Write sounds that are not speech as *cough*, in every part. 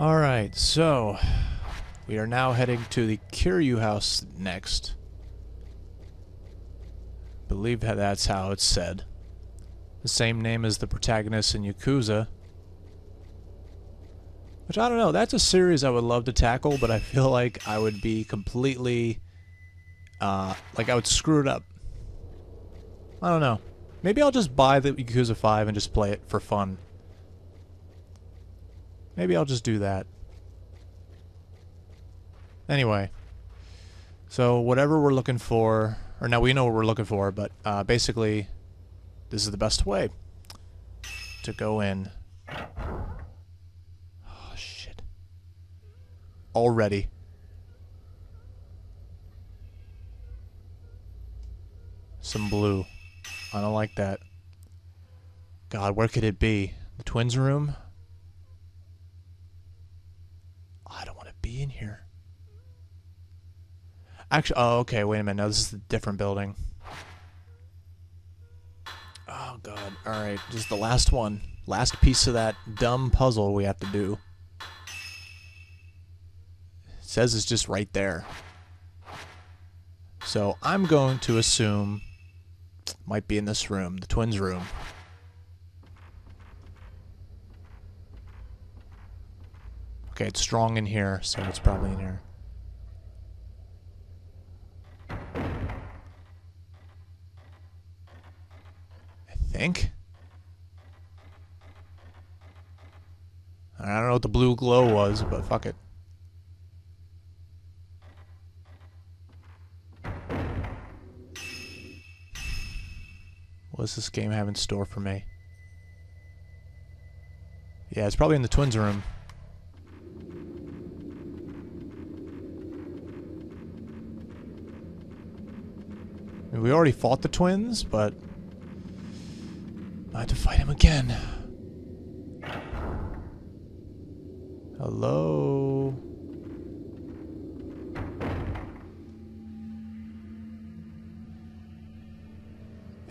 Alright, so we are now heading to the Kiryu house next. Believe that that's how it's said. The same name as the protagonist in Yakuza. Which I don't know, that's a series I would love to tackle, but I feel like I would be completely uh like I would screw it up. I don't know. Maybe I'll just buy the Yakuza 5 and just play it for fun. Maybe I'll just do that. Anyway. So whatever we're looking for, or now we know what we're looking for, but uh, basically this is the best way to go in. Oh shit. Already. Some blue. I don't like that. God, where could it be? The twins' room? I don't want to in here. Actually, oh, okay, wait a minute. No, this is a different building. Oh, God. Alright, just the last one. Last piece of that dumb puzzle we have to do. It says it's just right there. So I'm going to assume might be in this room, the twins' room. Okay, it's strong in here, so it's probably in here. I think. I don't know what the blue glow was, but fuck it. What does this game have in store for me? Yeah, it's probably in the twins' room. Mean, we already fought the twins, but I have to fight him again. Hello?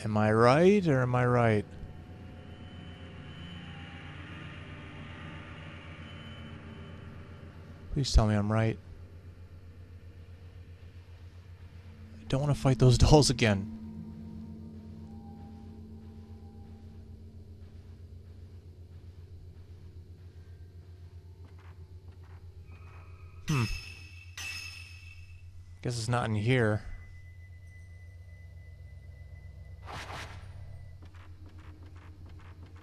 Am I right or am I right? Please tell me I'm right. I don't want to fight those *laughs* dolls again. Hmm. Guess it's not in here.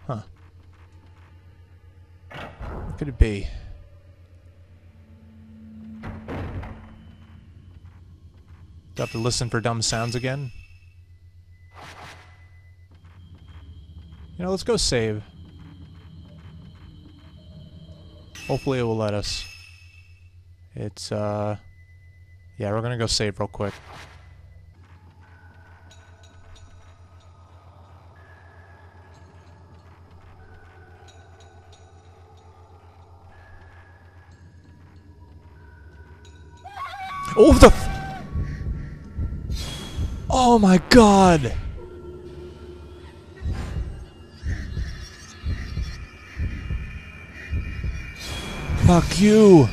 Huh. What could it be? Do I have to listen for dumb sounds again? You know, let's go save. Hopefully it will let us. It's, uh... Yeah, we're gonna go save real quick. Oh, the... Oh my god! Fuck you!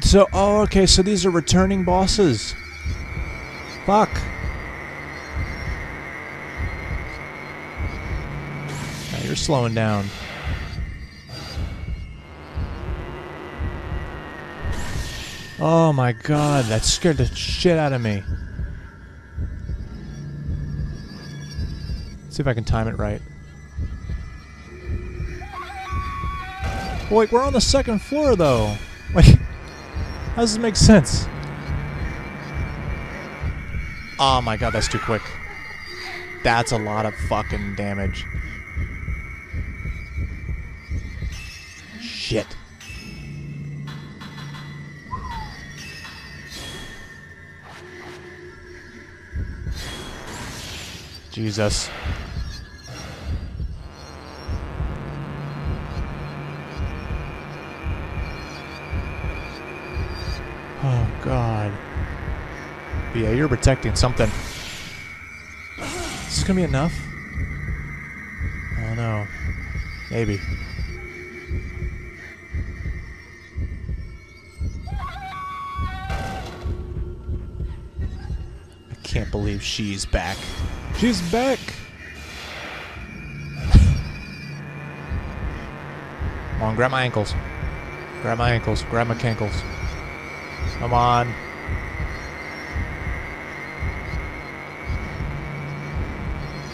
So, oh, okay, so these are returning bosses. Fuck. Now you're slowing down. Oh my god, that scared the shit out of me. see if I can time it right. Wait, we're on the second floor though. Wait, *laughs* how does this make sense? Oh my god, that's too quick. That's a lot of fucking damage. Jesus. Oh, God. But yeah, you're protecting something. Is this gonna be enough? I don't know. Maybe. I can't believe she's back. She's back! Come on, grab my ankles. Grab my ankles. Grab my cankles. Come on.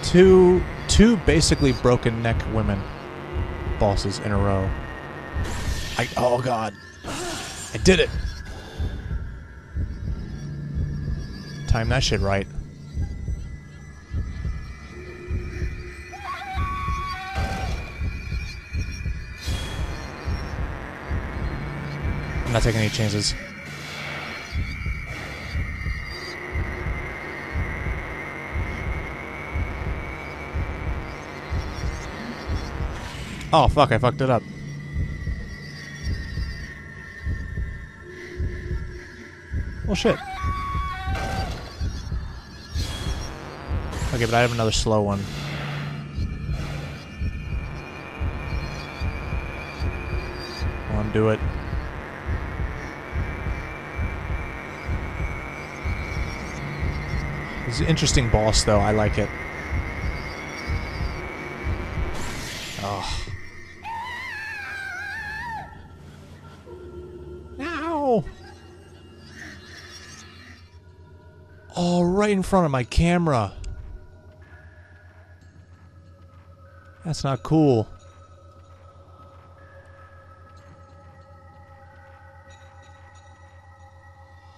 Two, two basically broken neck women bosses in a row. I, oh god. I did it! Time that shit right. Not taking any chances. Oh fuck, I fucked it up. Well shit. Okay, but I have another slow one. Come on, do it. It's an interesting boss, though. I like it. Oh. Ow! Oh, right in front of my camera. That's not cool.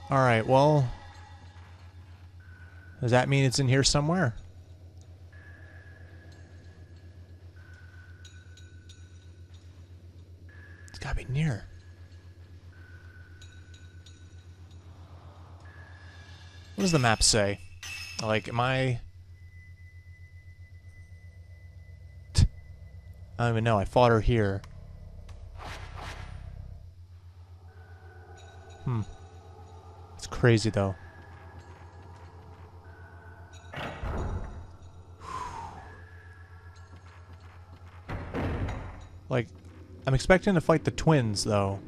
Alright, well... Does that mean it's in here somewhere? It's gotta be near. What does the map say? Like, am I... I don't even know. I fought her here. Hmm. It's crazy, though. Like, I'm expecting to fight the twins, though.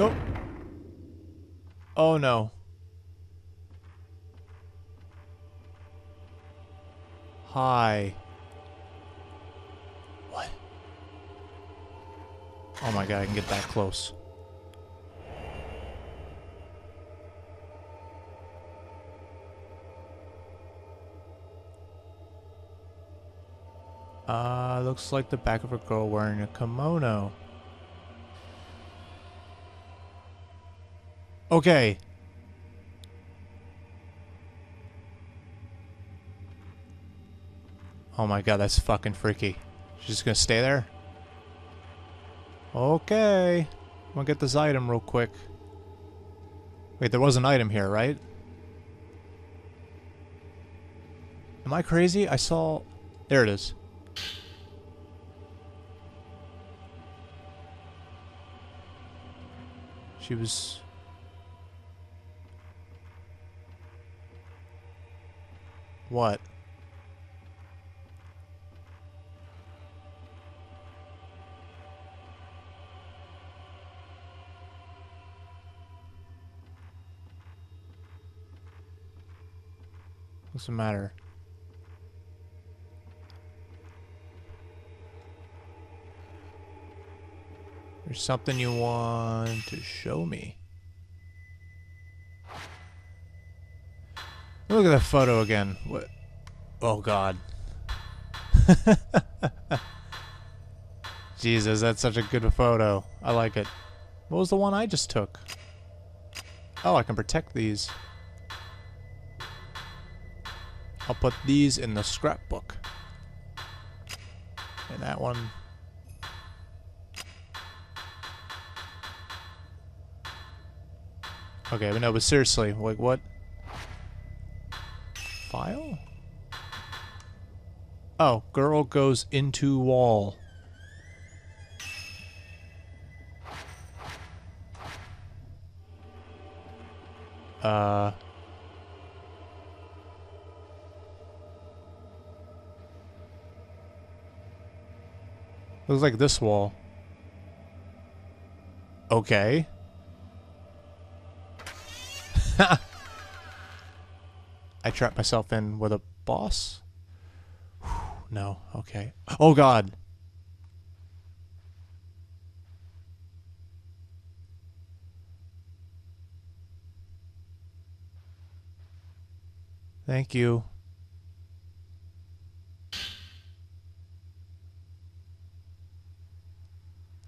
Oh. Oh no. Hi. What? Oh my god, I can get that close. Uh, looks like the back of a girl wearing a kimono. Okay. Oh my god, that's fucking freaky. She's just gonna stay there? Okay. I'm gonna get this item real quick. Wait, there was an item here, right? Am I crazy? I saw... There it is. She was... What? What's the matter? There's something you want to show me. Look at that photo again. What? Oh God. *laughs* Jesus, that's such a good photo. I like it. What was the one I just took? Oh, I can protect these. I'll put these in the scrapbook. And that one. Okay, but no, but seriously, like what? File? Oh, girl goes into wall. Uh. Looks like this wall. Okay. *laughs* I trapped myself in with a boss? *sighs* no, okay. Oh god. Thank you.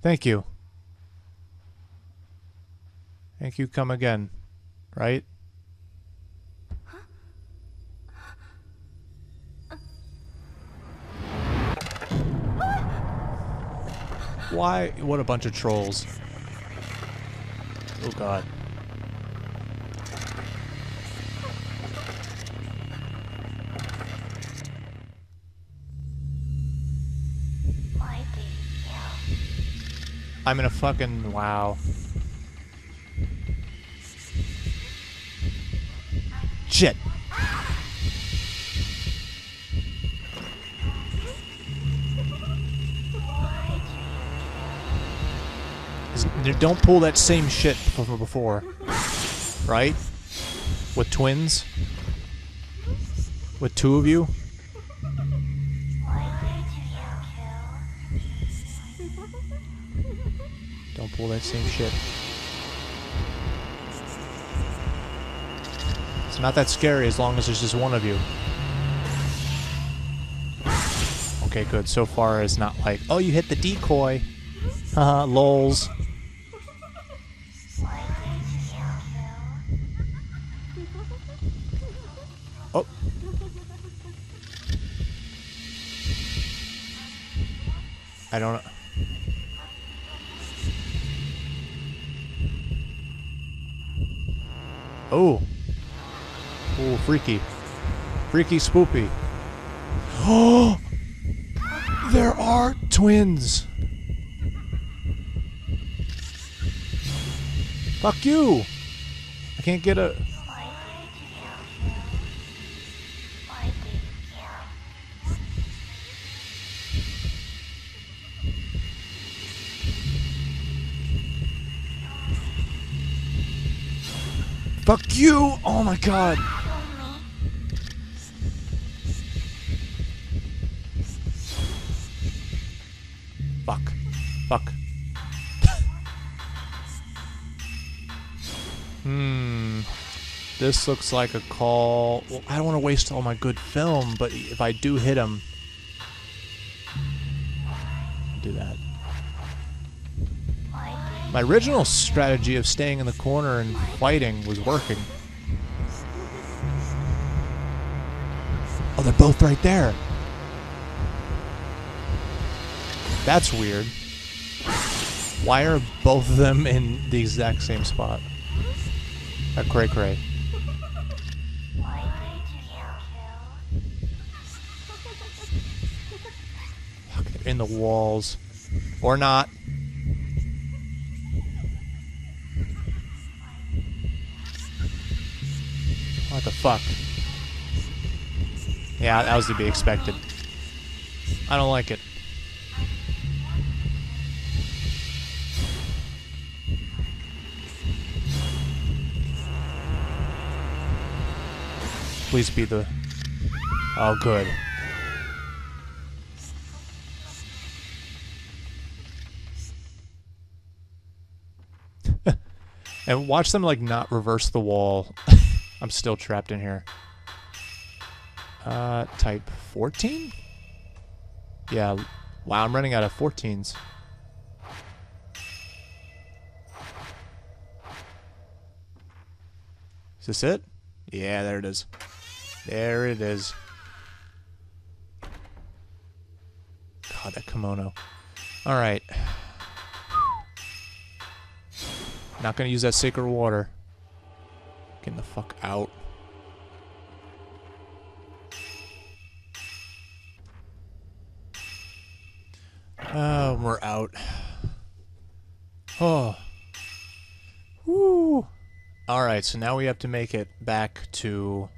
Thank you. Thank you, come again. Right? Why? What a bunch of trolls. Oh god. I'm in a fucking wow. Shit. Don't pull that same shit from before. Right? With twins? With two of you? Don't pull that same shit. It's not that scary as long as there's just one of you. Okay, good. So far it's not like, oh, you hit the decoy. Haha, *laughs* lols. Oh. I don't know. Oh. Oh, freaky. Freaky spoopy. Oh! There are twins! Fuck you! I can't get a... Fuck you! Oh my god! Fuck. Fuck. hmm. This looks like a call. Well, I don't want to waste all my good film, but if I do hit him, do that. My original strategy of staying in the corner and fighting was working. Oh, they're both right there. That's weird. Why are both of them in the exact same spot? A cray cray. in the walls. Or not. What the fuck? Yeah, that was to be expected. I don't like it. Please be the... Oh, good. *laughs* and watch them, like, not reverse the wall. *laughs* I'm still trapped in here. Uh, type 14? Yeah. Wow, I'm running out of 14s. Is this it? Yeah, there it is. There it is. God, that kimono. Alright. Not gonna use that sacred water. Getting the fuck out. Oh, we're out. Oh. Woo. Alright, so now we have to make it back to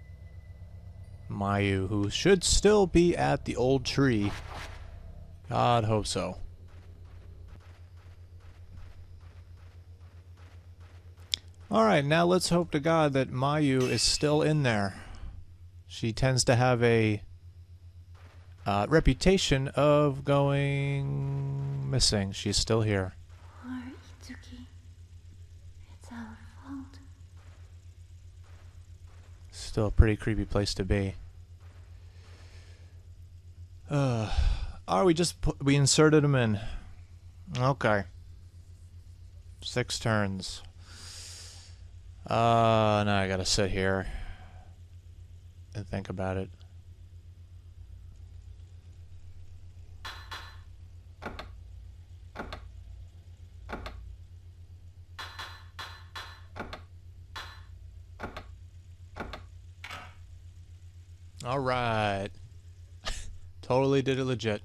Mayu, who should still be at the old tree. God hope so. Alright, now let's hope to God that Mayu is still in there. She tends to have a uh, reputation of going missing. She's still here. Poor Itsuki. It's our fault. Still a pretty creepy place to be. Uh, oh, we just put, we inserted him in. Okay. Six turns. Uh, now I gotta sit here and think about it. All right. *laughs* totally did it legit.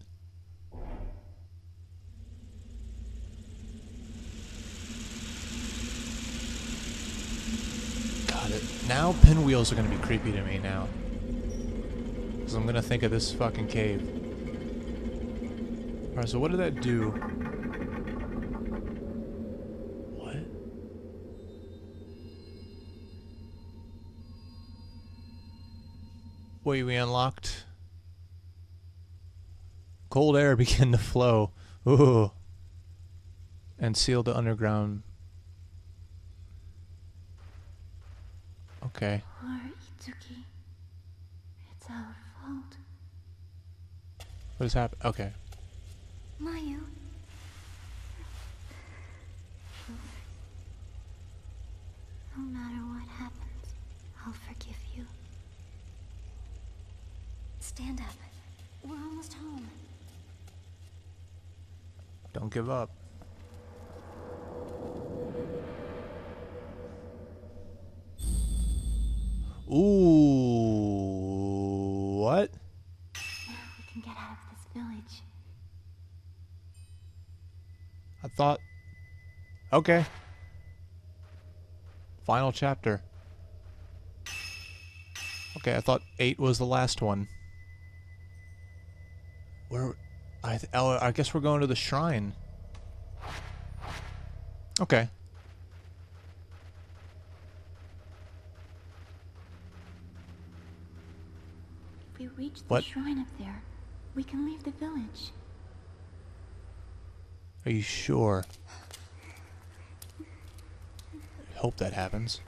Got it. Now pinwheels are gonna be creepy to me now. Because I'm gonna think of this fucking cave. Alright, so what did that do? We unlocked. Cold air *laughs* began to flow. Ooh. And sealed the underground. Okay. Poor Itsuki. It's our fault. What has happened? Okay. Mayu. No matter what happens, I'll forgive you. Stand up. We're almost home. Don't give up. Ooh. What? Now we can get out of this village. I thought. Okay. Final chapter. Okay, I thought eight was the last one. Where? I th- oh, I guess we're going to the shrine. Okay. If we reach the What? shrine up there, we can leave the village. Are you sure? Hope that happens.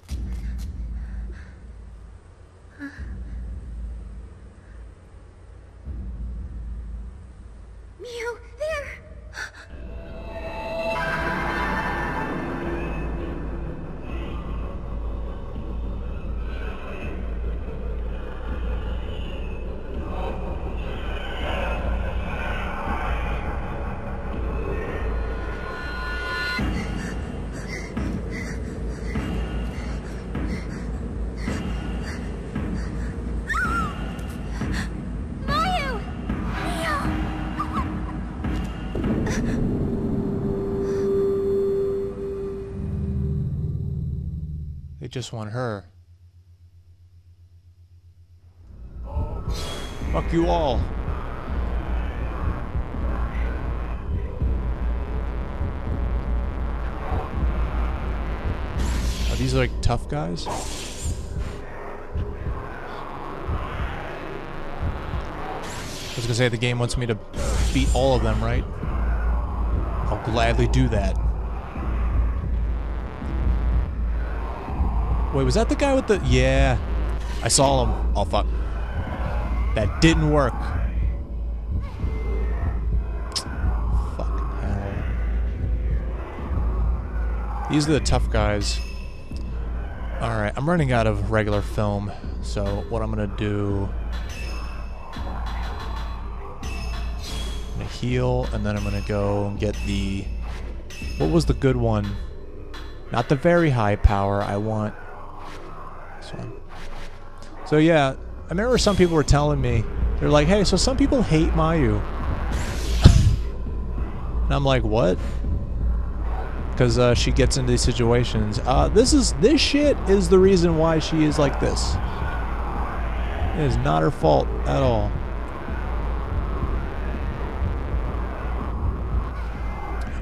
Just want her. Fuck you all. Are these like tough guys? I was gonna say the game wants me to beat all of them, right? I'll gladly do that. Wait, was that the guy with the... Yeah. I saw him. Oh, fuck. That didn't work. Fucking hell. These are the tough guys. Alright, I'm running out of regular film, so what I'm gonna do... I'm gonna heal, and then I'm gonna go and get the... What was the good one? Not the very high power, I want one. So yeah, I remember some people were telling me, they're like, hey, so some people hate Mayu. *laughs* and I'm like, what? because uh, she gets into these situations. Uh, this is this shit is the reason why she is like this. It is not her fault at all.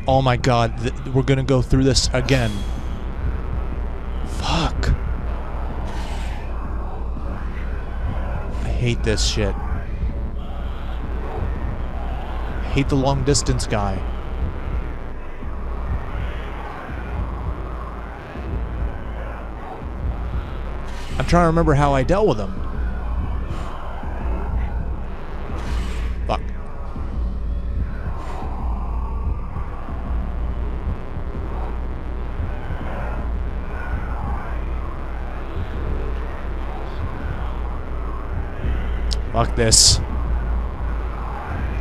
Oh my god, we're gonna go through this again. Fuck. I hate this shit. Hate the long distance guy. I'm trying to remember how I dealt with him.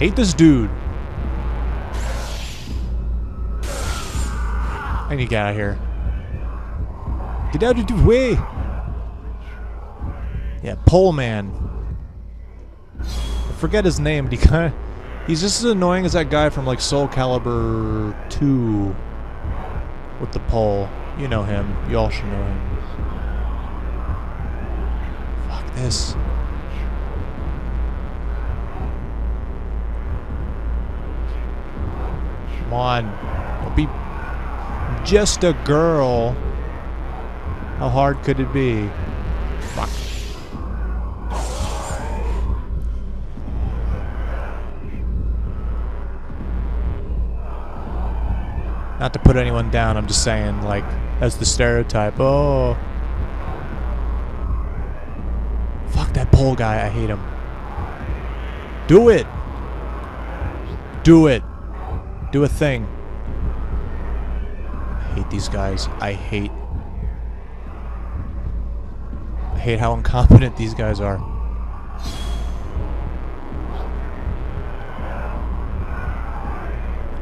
Hate this dude. I need to get out of here. Get out of the way! Yeah, Pole Man. I forget his name, but he kind of... He's just as annoying as that guy from, like, Soul Calibur 2 with the pole. You know him. You all should know him. Fuck this. Come on. Don't be just a girl. How hard could it be? Fuck. Not to put anyone down, I'm just saying, like, that's the stereotype. Oh. Fuck that pole guy, I hate him. Do it! Do it! Do a thing. I hate these guys. I hate... I hate how incompetent these guys are.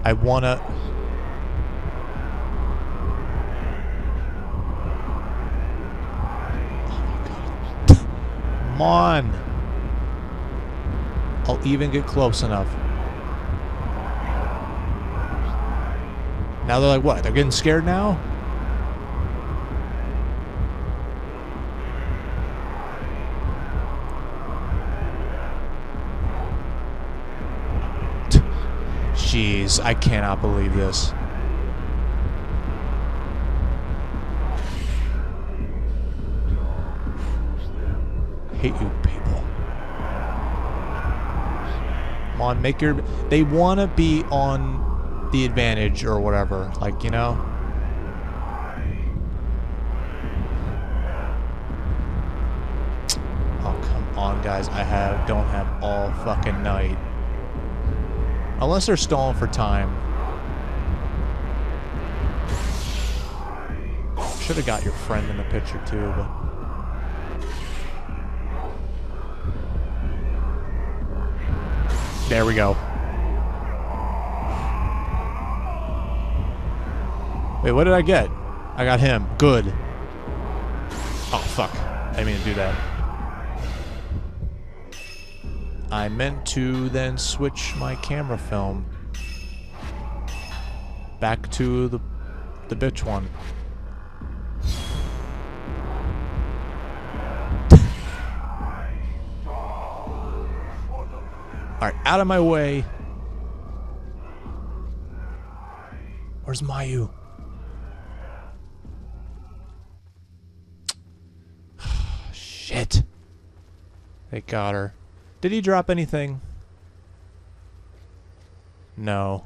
I wanna... Come on. I'll even get close enough. Now they're like, what? They're getting scared now? Jeez, I cannot believe this. hate you people. Come on, make your... They want to be on the advantage or whatever. Like, you know? Oh, come on, guys. I have don't have all fucking night. Unless they're stalling for time. Should have got your friend in the picture too, but... There we go. Wait, what did I get? I got him. Good. Oh, fuck. I mean to do that. I meant to then switch my camera film back to the the bitch one. Alright, out of my way. Where's Mayu? They got her. Did he drop anything? No.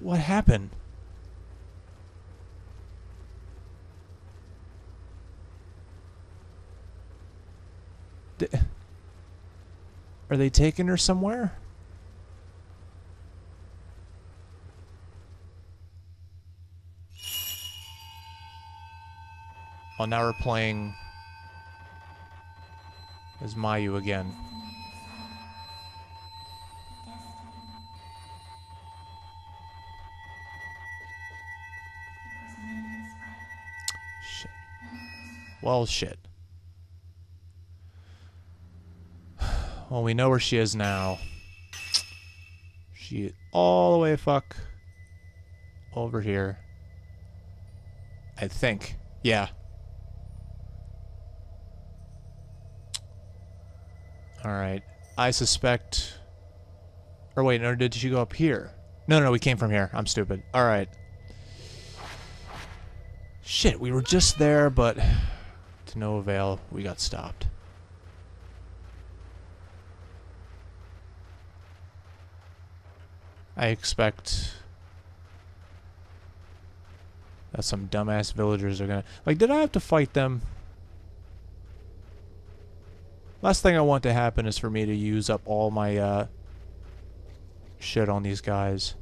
What happened? Di are they taking her somewhere? Oh, now we're playing as Mayu again. Shit. Well, shit. *sighs* Well, we know where she is now. She all the way fuck over here. I think. Yeah. Alright. I suspect... Or wait, no, did she go up here? No, no, no, we came from here. I'm stupid. Alright. Shit, we were just there, but to no avail, we got stopped. I expect that some dumbass villagers are gonna... Like, did I have to fight them? Last thing I want to happen is for me to use up all my, uh, shit on these guys.